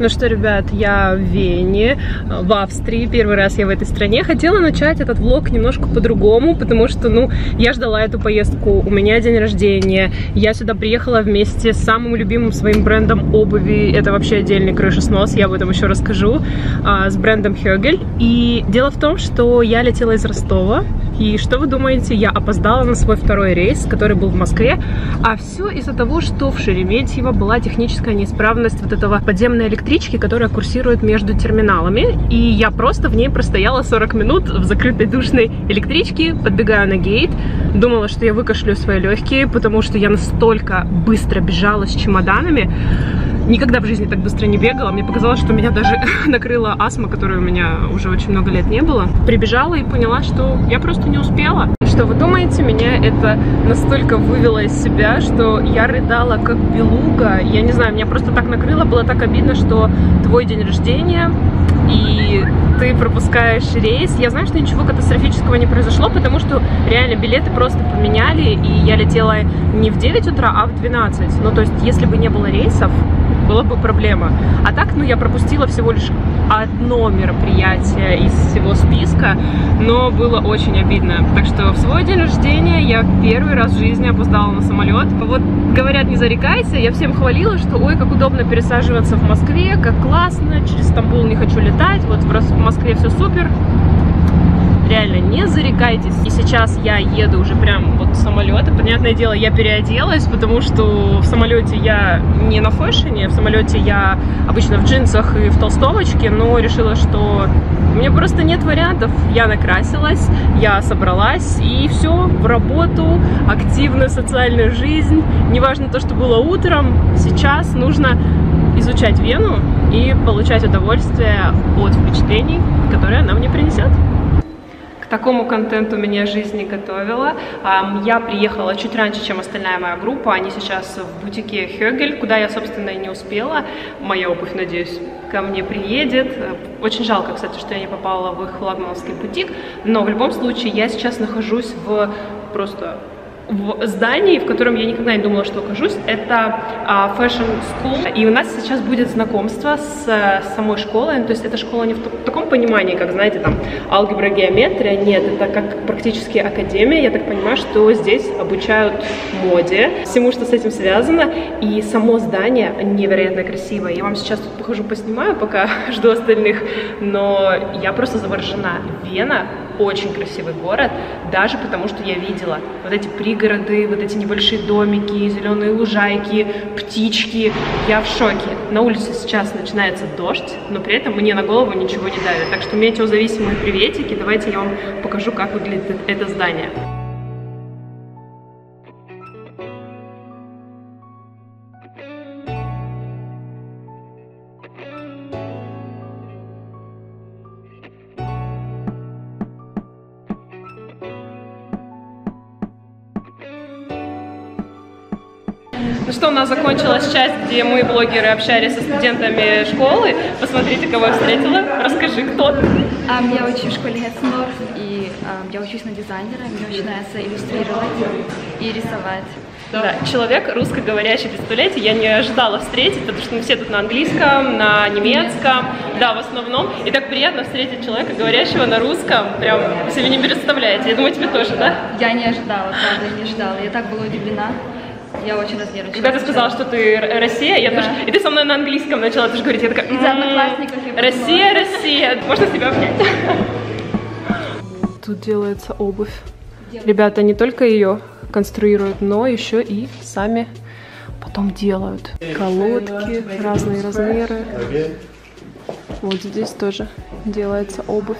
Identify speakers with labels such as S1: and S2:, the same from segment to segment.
S1: Ну что, ребят, я в Вене, в Австрии, первый раз я в этой стране. Хотела начать этот влог немножко по-другому, потому что, ну, я ждала эту поездку, у меня день рождения, я сюда приехала вместе с самым любимым своим брендом обуви, это вообще отдельный крышеснос, я об этом еще расскажу, а, с брендом Хёгель. И дело в том, что я летела из Ростова, и что вы думаете, я опоздала на свой второй рейс, который был в Москве, а все из-за того, что в Шереметьево была техническая неисправность вот этого подземной электрички, которая курсирует между терминалами, и я просто в ней простояла 40 минут в закрытой душной электричке, подбегаю на гейт, думала, что я выкашлю свои легкие, потому что я настолько быстро бежала с чемоданами, Никогда в жизни так быстро не бегала. Мне показалось, что меня даже накрыла астма, которой у меня уже очень много лет не было. Прибежала и поняла, что я просто не успела. Что вы думаете, меня это настолько вывело из себя, что я рыдала как белуга. Я не знаю, меня просто так накрыло, было так обидно, что твой день рождения, и ты пропускаешь рейс. Я знаю, что ничего катастрофического не произошло, потому что реально билеты просто поменяли, и я летела не в 9 утра, а в 12. Ну, то есть, если бы не было рейсов, была бы проблема. А так, ну, я пропустила всего лишь одно мероприятие из всего списка, но было очень обидно. Так что в свой день рождения я первый раз в жизни опоздала на самолет. Вот говорят, не зарекайся, я всем хвалила, что ой, как удобно пересаживаться в Москве, как классно, через Стамбул не хочу летать, вот в Москве все супер реально не зарекайтесь. И сейчас я еду уже прям вот с самолета. Понятное дело, я переоделась, потому что в самолете я не на фэшне, в самолете я обычно в джинсах и в толстовочке, но решила, что у меня просто нет вариантов. Я накрасилась, я собралась и все, в работу, активную социальную жизнь. Неважно то, что было утром, сейчас нужно изучать Вену и получать удовольствие от впечатлений, которые она мне принесет такому контенту меня жизнь не готовила. Я приехала чуть раньше, чем остальная моя группа. Они сейчас в бутике Хёгель, куда я, собственно, и не успела. Моя обувь, надеюсь, ко мне приедет. Очень жалко, кстати, что я не попала в их флагмановский бутик. Но в любом случае я сейчас нахожусь в просто в здании, в котором я никогда не думала, что окажусь. Это uh, Fashion School, и у нас сейчас будет знакомство с, с самой школой. То есть эта школа не в, в таком понимании, как, знаете, там, алгебра, геометрия. Нет, это как практически академия. Я так понимаю, что здесь обучают моде, всему, что с этим связано. И само здание невероятно красивое. Я вам сейчас тут похожу, поснимаю, пока жду остальных. Но я просто заворожена. Вена очень красивый город, даже потому что я видела вот эти пригороды, вот эти небольшие домики, зеленые лужайки, птички. Я в шоке. На улице сейчас начинается дождь, но при этом мне на голову ничего не давит. Так что метеозависимые приветики. Давайте я вам покажу, как выглядит это здание. Ну что, у нас закончилась часть, где мы, блогеры, общались со студентами школы. Посмотрите, кого я встретила. Расскажи, кто ты?
S2: Um, я учусь в школе Хетцендорф, и um, я учусь на дизайнера. Мне очень нравится иллюстрировать и рисовать.
S1: Да, человек русскоговорящий, представляете, я не ожидала встретить, потому что мы все тут на английском, на немецком, да, в основном. И так приятно встретить человека, говорящего на русском, прям себе не представляете. Я думаю, тебе тоже, да?
S2: Я не ожидала, правда, не ожидала. Я так была удивлена. Я очень разнервничалась.
S1: Когда ты сказала, что ты Россия, я да. тоже... И ты со мной на английском начала тоже говорить. Я такая...
S2: Из одноклассников я
S1: Россия, Россия. Можно себя обнять? Тут делается обувь. Ребята не только ее конструируют, но еще и сами потом делают. Колодки, разные размеры. Вот здесь тоже делается обувь.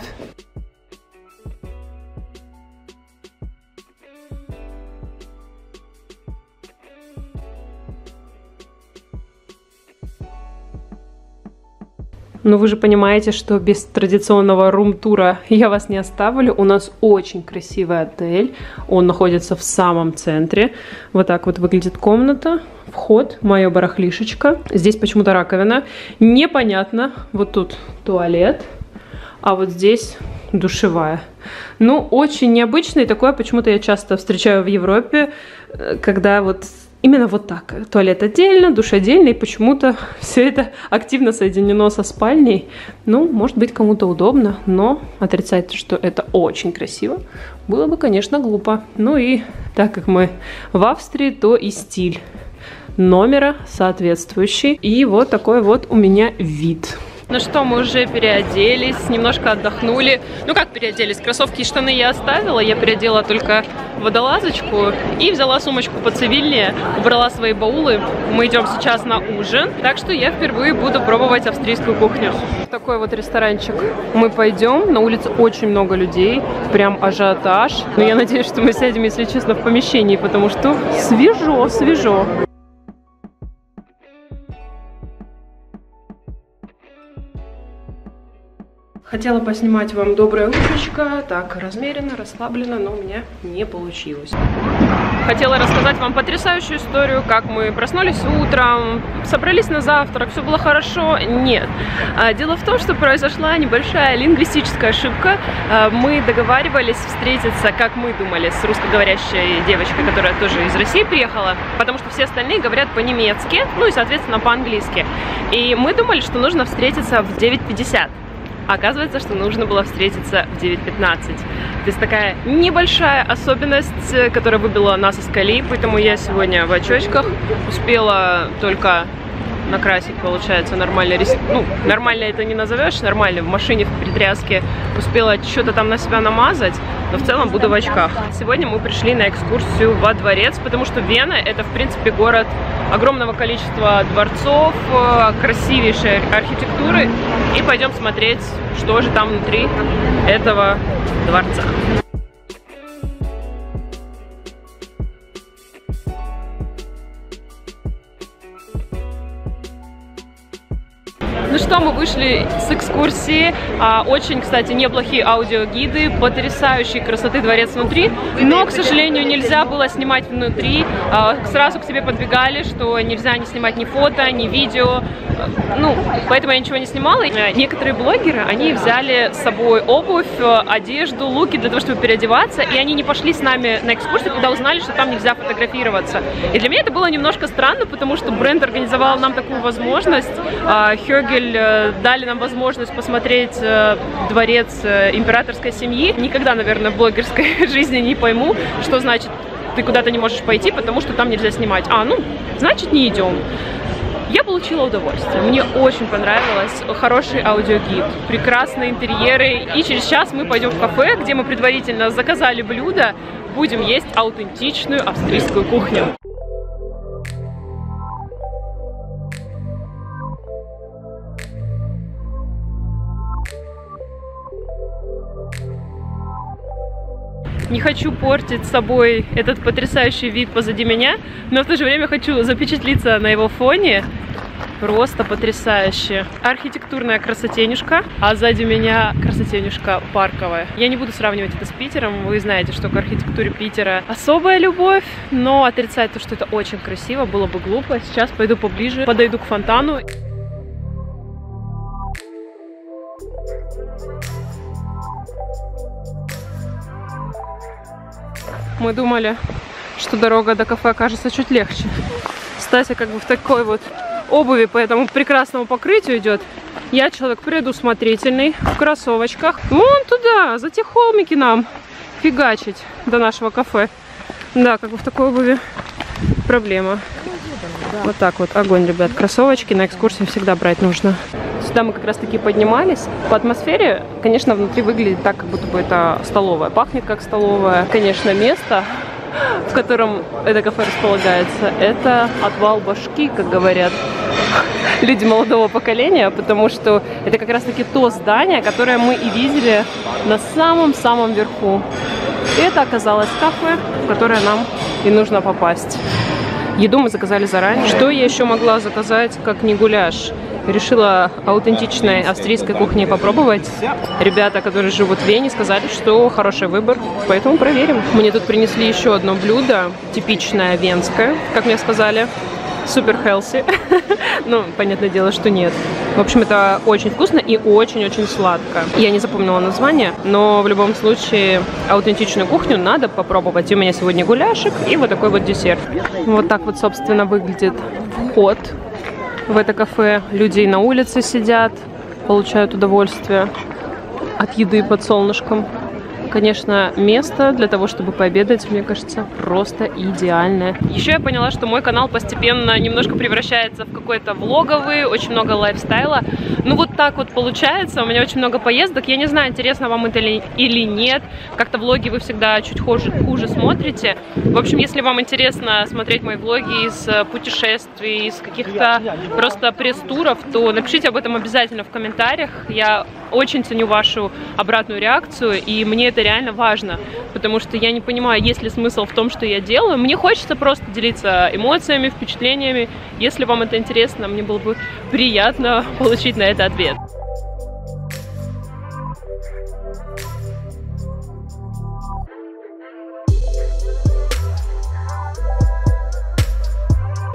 S1: Но вы же понимаете, что без традиционного рум-тура я вас не оставлю. У нас очень красивый отель. Он находится в самом центре. Вот так вот выглядит комната. Вход, мое барахлишечко. Здесь почему-то раковина. Непонятно. Вот тут туалет. А вот здесь душевая. Ну, очень необычный. Такое почему-то я часто встречаю в Европе, э, когда вот Именно вот так. Туалет отдельно, душ отдельно, и почему-то все это активно соединено со спальней. Ну, может быть, кому-то удобно, но отрицать, что это очень красиво, было бы, конечно, глупо. Ну и так как мы в Австрии, то и стиль номера соответствующий. И вот такой вот у меня вид. Ну что, мы уже переоделись, немножко отдохнули. Ну как переоделись? Кроссовки и штаны я оставила, я переодела только водолазочку и взяла сумочку поцивильнее, убрала свои баулы. Мы идем сейчас на ужин, так что я впервые буду пробовать австрийскую кухню. Такой вот ресторанчик. Мы пойдем, на улице очень много людей, прям ажиотаж. Но я надеюсь, что мы сядем, если честно, в помещении, потому что свежо, свежо. Хотела поснимать вам доброе утречко, так размеренно, расслабленно, но у меня не получилось. Хотела рассказать вам потрясающую историю, как мы проснулись утром, собрались на завтрак, все было хорошо. Нет. А, дело в том, что произошла небольшая лингвистическая ошибка. А, мы договаривались встретиться, как мы думали, с русскоговорящей девочкой, которая тоже из России приехала, потому что все остальные говорят по-немецки, ну и, соответственно, по-английски. И мы думали, что нужно встретиться в 9.50. Оказывается, что нужно было встретиться в 9.15. То есть такая небольшая особенность, которая выбила нас из колеи, поэтому я сегодня в очочках успела только накрасить, получается, нормально. Ну, нормально это не назовешь, нормально. В машине в притряске успела что-то там на себя намазать, но в целом буду в очках. Сегодня мы пришли на экскурсию во дворец, потому что Вена это, в принципе, город огромного количества дворцов, э, красивейшей архитектуры. И пойдем смотреть, что же там внутри этого дворца. Что, мы вышли с экскурсии. А, очень, кстати, неплохие аудиогиды, потрясающей красоты дворец внутри. Но, к сожалению, нельзя было снимать внутри. А, сразу к тебе подбегали, что нельзя не снимать ни фото, ни видео. Ну, поэтому я ничего не снимала. Некоторые блогеры, они взяли с собой обувь, одежду, луки для того, чтобы переодеваться. И они не пошли с нами на экскурсию, когда узнали, что там нельзя фотографироваться. И для меня это было немножко странно, потому что бренд организовал нам такую возможность. Хёгель Э, дали нам возможность посмотреть э, дворец э, императорской семьи. Никогда, наверное, в блогерской жизни не пойму, что значит ты куда-то не можешь пойти, потому что там нельзя снимать. А, ну, значит, не идем. Я получила удовольствие. Мне очень понравилось. Хороший аудиогид, прекрасные интерьеры. И через час мы пойдем в кафе, где мы предварительно заказали блюдо. Будем есть аутентичную австрийскую кухню. Не хочу портить с собой этот потрясающий вид позади меня, но в то же время хочу запечатлиться на его фоне. Просто потрясающе. Архитектурная красотенюшка, а сзади меня красотенюшка парковая. Я не буду сравнивать это с Питером. Вы знаете, что к архитектуре Питера особая любовь, но отрицать то, что это очень красиво, было бы глупо. Сейчас пойду поближе, подойду к фонтану. Мы думали, что дорога до кафе окажется чуть легче. Стася как бы в такой вот обуви по этому прекрасному покрытию идет. Я человек предусмотрительный, в кроссовочках. Вон туда, за те холмики нам фигачить до нашего кафе. Да, как бы в такой обуви проблема. Вот так вот, огонь, ребят. Кроссовочки на экскурсии всегда брать нужно. Сюда мы как раз таки поднимались. По атмосфере, конечно, внутри выглядит так, как будто бы это столовая. Пахнет как столовая. Конечно, место, в котором это кафе располагается, это отвал башки, как говорят люди молодого поколения, потому что это как раз таки то здание, которое мы и видели на самом-самом верху. И это оказалось кафе, в которое нам и нужно попасть. Еду мы заказали заранее. Что я еще могла заказать, как не гуляш? Решила аутентичной австрийской кухни попробовать. Ребята, которые живут в Вене, сказали, что хороший выбор, поэтому проверим. Мне тут принесли еще одно блюдо, типичное венское, как мне сказали, супер хелси. ну, понятное дело, что нет. В общем, это очень вкусно и очень-очень сладко. Я не запомнила название, но в любом случае аутентичную кухню надо попробовать. И у меня сегодня гуляшек и вот такой вот десерт. Вот так вот, собственно, выглядит вход в это кафе. Люди на улице сидят, получают удовольствие от еды под солнышком. Конечно, место для того, чтобы пообедать, мне кажется, просто идеальное. Еще я поняла, что мой канал постепенно немножко превращается в какой-то влоговый, очень много лайфстайла. Ну вот так вот получается, у меня очень много поездок. Я не знаю, интересно вам это или нет. Как-то влоги вы всегда чуть хуже, хуже смотрите. В общем, если вам интересно смотреть мои влоги из э, путешествий, из каких-то просто пресс-туров, то напишите об этом обязательно в комментариях. Я очень ценю вашу обратную реакцию, и мне это реально важно, потому что я не понимаю, есть ли смысл в том, что я делаю. Мне хочется просто делиться эмоциями, впечатлениями. Если вам это интересно, мне было бы приятно получить на это ответ.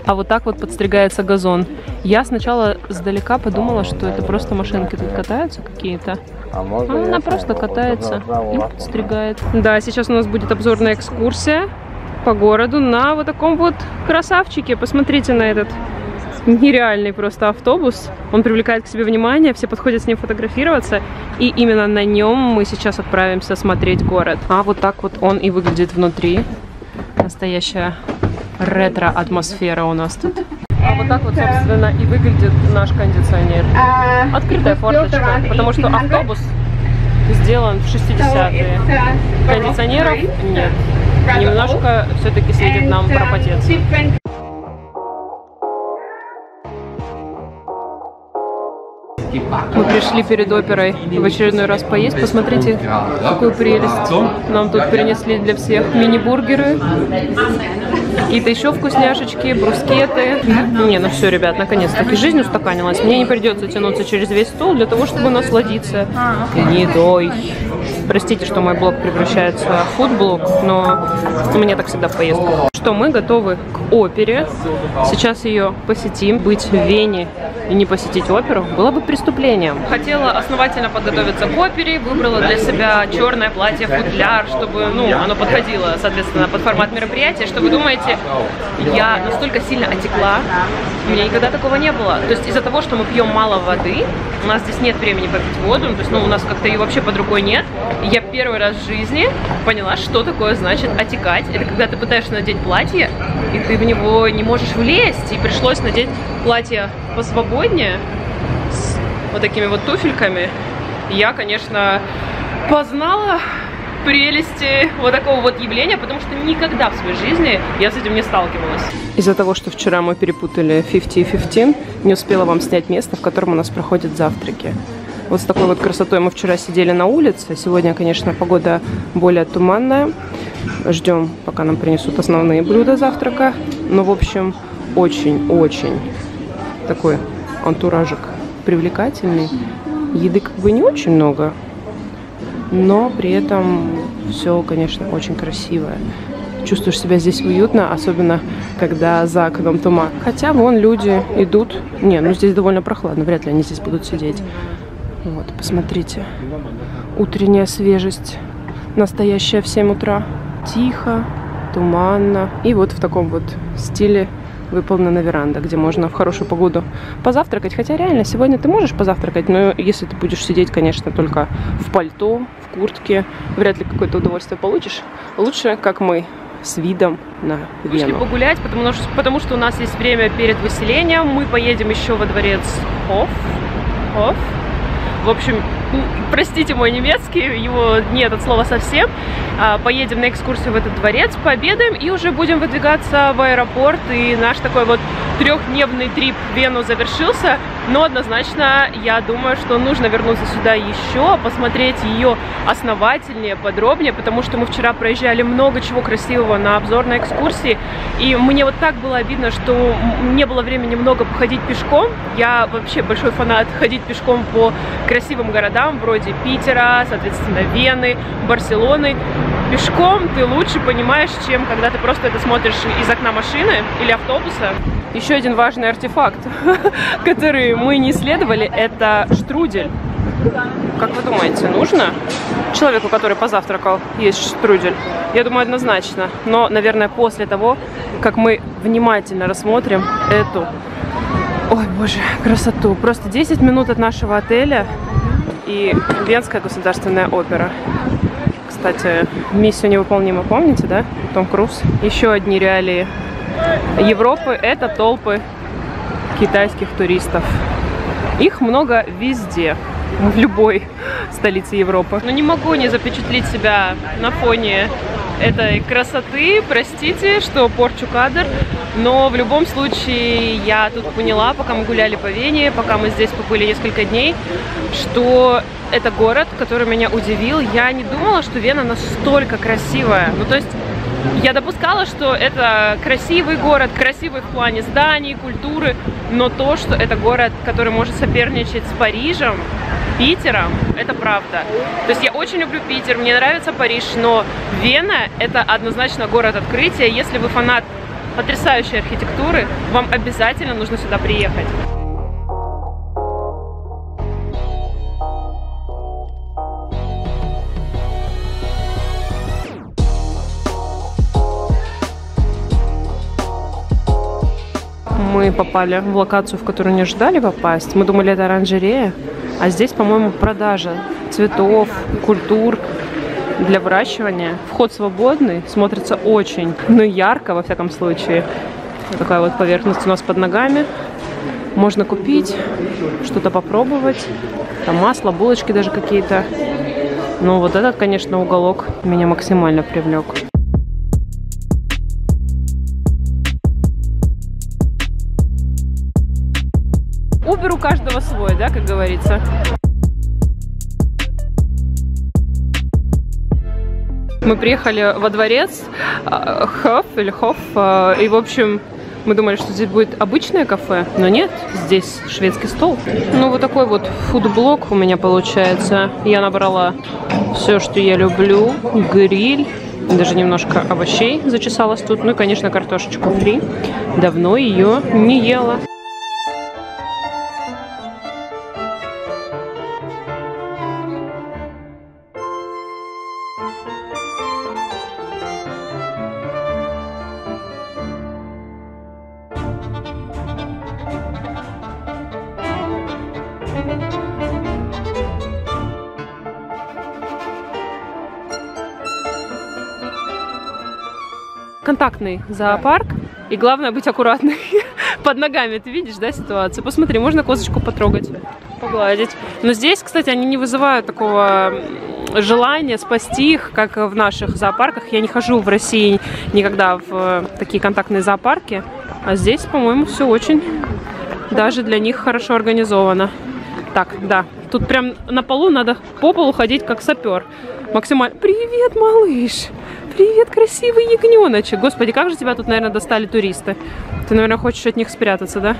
S1: А вот так вот подстригается газон. Я сначала сдалека подумала, что это просто машинки тут катаются какие-то. А а она просто катается и подстригает. Да, сейчас у нас будет обзорная экскурсия по городу на вот таком вот красавчике. Посмотрите на этот нереальный просто автобус. Он привлекает к себе внимание, все подходят с ним фотографироваться. И именно на нем мы сейчас отправимся смотреть город. А вот так вот он и выглядит внутри. Настоящая ретро-атмосфера у нас тут. А вот так вот, собственно, и выглядит наш кондиционер. Открытая форточка, потому что автобус сделан в 60-е. Кондиционеров нет. Немножко все-таки светит нам пропотец. Мы пришли перед оперой в очередной раз поесть. Посмотрите, какую прелесть. Нам тут принесли для всех мини-бургеры, какие-то еще вкусняшечки, брускеты. Не, ну все, ребят, наконец-таки жизнь устаканилась. Мне не придется тянуться через весь стол для того, чтобы насладиться едой. Простите, что мой блог превращается в фудблог, но меня так всегда в поездках. Что мы готовы к опере. Сейчас ее посетим. Быть в Вене и не посетить оперу было бы преступлением. Хотела основательно подготовиться к опере, выбрала для себя черное платье футляр, чтобы ну, оно подходило, соответственно, под формат мероприятия. Что вы думаете, я настолько сильно отекла, у меня никогда такого не было. То есть из-за того, что мы пьем мало воды, у нас здесь нет времени попить воду, то есть ну, у нас как-то ее вообще под рукой нет. я первый раз в жизни поняла, что такое значит отекать. Это когда ты пытаешься надеть платье, и ты в него не можешь влезть, и пришлось надеть платье посвободнее, с вот такими вот туфельками. Я, конечно, познала прелести вот такого вот явления, потому что никогда в своей жизни я с этим не сталкивалась. Из-за того, что вчера мы перепутали 50 и 15, не успела вам снять место, в котором у нас проходят завтраки. Вот с такой вот красотой мы вчера сидели на улице. Сегодня, конечно, погода более туманная. Ждем, пока нам принесут основные блюда завтрака. Но, в общем, очень-очень такой антуражик привлекательный. Еды как бы не очень много, но при этом все, конечно, очень красивое. Чувствуешь себя здесь уютно, особенно когда за окном туман. Хотя вон люди идут. Не, ну здесь довольно прохладно, вряд ли они здесь будут сидеть. Вот, посмотрите. Утренняя свежесть, настоящая в 7 утра. Тихо, туманно. И вот в таком вот стиле выполнена веранда, где можно в хорошую погоду позавтракать. Хотя реально, сегодня ты можешь позавтракать, но если ты будешь сидеть, конечно, только в пальто, в куртке, вряд ли какое-то удовольствие получишь. Лучше, как мы, с видом на Вену. Вышли погулять, потому что, потому что у нас есть время перед выселением. Мы поедем еще во дворец Хофф. Хофф. В общем, простите мой немецкий, его нет от слова совсем. А, поедем на экскурсию в этот дворец, пообедаем и уже будем выдвигаться в аэропорт. И наш такой вот трехдневный трип в Вену завершился. Но однозначно я думаю, что нужно вернуться сюда еще, посмотреть ее основательнее, подробнее, потому что мы вчера проезжали много чего красивого на обзорной экскурсии, и мне вот так было обидно, что не было времени много походить пешком. Я вообще большой фанат ходить пешком по красивым городам, вроде Питера, соответственно, Вены, Барселоны. Пешком ты лучше понимаешь, чем когда ты просто это смотришь из окна машины или автобуса. Еще один важный артефакт, который мы не исследовали, это штрудель. Как вы думаете, нужно человеку, который позавтракал, есть штрудель? Я думаю, однозначно. Но, наверное, после того, как мы внимательно рассмотрим эту, ой, боже, красоту. Просто 10 минут от нашего отеля и Венская государственная опера. Кстати, миссию невыполнима, помните, да? Том Круз. Еще одни реалии Европы – это толпы китайских туристов. Их много везде, в любой столице Европы. Но не могу не запечатлить себя на фоне этой красоты. Простите, что порчу кадр, но в любом случае я тут поняла, пока мы гуляли по Вене, пока мы здесь побыли несколько дней, что это город, который меня удивил. Я не думала, что Вена настолько красивая. Ну, то есть я допускала, что это красивый город, красивый в плане зданий, культуры, но то, что это город, который может соперничать с Парижем, Питером, это правда. То есть я очень люблю Питер, мне нравится Париж, но Вена это однозначно город открытия. Если вы фанат потрясающей архитектуры, вам обязательно нужно сюда приехать. мы попали в локацию, в которую не ждали попасть. Мы думали, это оранжерея, а здесь, по-моему, продажа цветов, культур для выращивания. Вход свободный, смотрится очень, ну, ярко, во всяком случае. Вот такая вот поверхность у нас под ногами. Можно купить, что-то попробовать. Там масло, булочки даже какие-то. Но вот этот, конечно, уголок меня максимально привлек. Да, как говорится. Мы приехали во дворец а, Хофф или Хофф, а, и, в общем, мы думали, что здесь будет обычное кафе, но нет, здесь шведский стол. Ну, вот такой вот фудблок у меня получается. Я набрала все, что я люблю. Гриль, даже немножко овощей зачесалась тут. Ну и, конечно, картошечку фри. Давно ее не ела. Контактный зоопарк. И главное быть аккуратной под ногами. Ты видишь, да, ситуацию? Посмотри, можно козочку потрогать, погладить. Но здесь, кстати, они не вызывают такого желания спасти их, как в наших зоопарках. Я не хожу в России никогда в такие контактные зоопарки. А здесь, по-моему, все очень даже для них хорошо организовано. Так, да, тут прям на полу надо по полу ходить как сапер. Максимально. Привет, малыш! Привет, красивый ягненочек. Господи, как же тебя тут, наверное, достали туристы. Ты, наверное, хочешь от них спрятаться, да?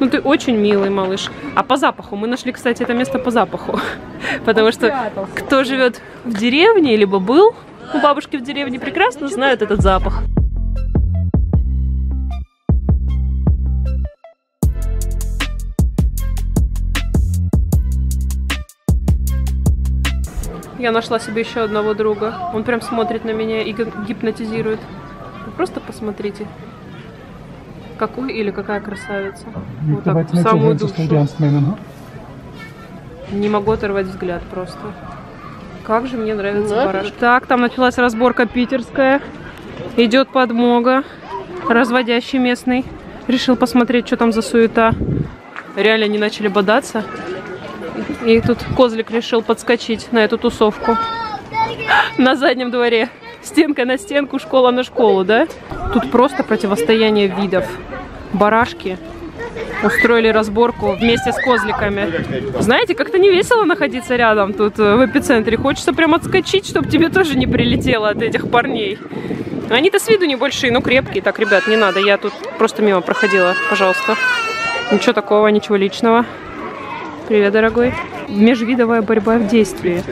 S1: Ну, ты очень милый малыш. А по запаху? Мы нашли, кстати, это место по запаху. Потому что кто живет в деревне, либо был у бабушки в деревне, прекрасно знают этот запах. Я нашла себе еще одного друга. Он прям смотрит на меня и гипнотизирует. Вы просто посмотрите. Какой или какая красавица. Вот так, в самую душу. Не могу оторвать взгляд просто. Как же мне нравится барашки. Так, там началась разборка питерская. Идет подмога. Разводящий местный. Решил посмотреть, что там за суета. Реально они начали бодаться. И тут козлик решил подскочить на эту тусовку. На заднем дворе. Стенка на стенку, школа на школу, да? Тут просто противостояние видов. Барашки устроили разборку вместе с козликами. Знаете, как-то не весело находиться рядом тут э, в эпицентре. Хочется прям отскочить, чтобы тебе тоже не прилетело от этих парней. Они-то с виду небольшие, но крепкие. Так, ребят, не надо, я тут просто мимо проходила, пожалуйста. Ничего такого, ничего личного. Привет, дорогой. Межвидовая борьба в действии.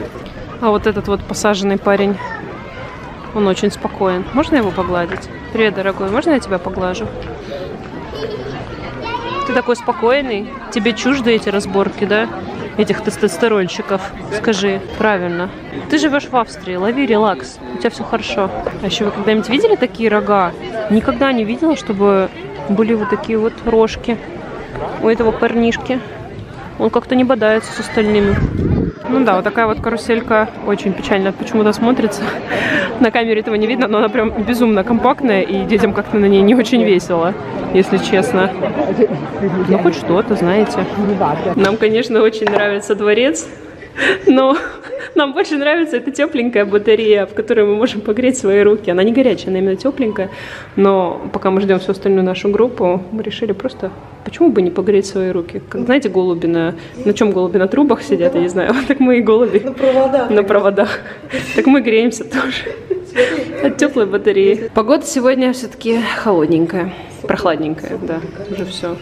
S1: А вот этот вот посаженный парень, он очень спокоен. Можно его погладить? Привет, дорогой, можно я тебя поглажу? Ты такой спокойный. Тебе чужды эти разборки, да? Этих тестостеронщиков. Скажи, правильно. Ты живешь в Австрии, лови релакс. У тебя все хорошо. А еще вы когда-нибудь видели такие рога? Никогда не видела, чтобы были вот такие вот рожки у этого парнишки. Он как-то не бодается с остальными. Ну да, вот такая вот каруселька очень печально почему-то смотрится. На камере этого не видно, но она прям безумно компактная, и детям как-то на ней не очень весело, если честно. Ну, хоть что-то, знаете. Нам, конечно, очень нравится дворец, но нам больше нравится эта тепленькая батарея, в которой мы можем погреть свои руки. Она не горячая, она именно тепленькая. Но пока мы ждем всю остальную нашу группу, мы решили просто, почему бы не погреть свои руки? Как знаете, голуби на... На чем голуби? На трубах сидят, я не знаю. Так мы и голуби.
S3: На проводах.
S1: На проводах. Так мы греемся тоже. От теплой батареи. Погода сегодня все-таки холодненькая. Прохладненькая, да. Уже все.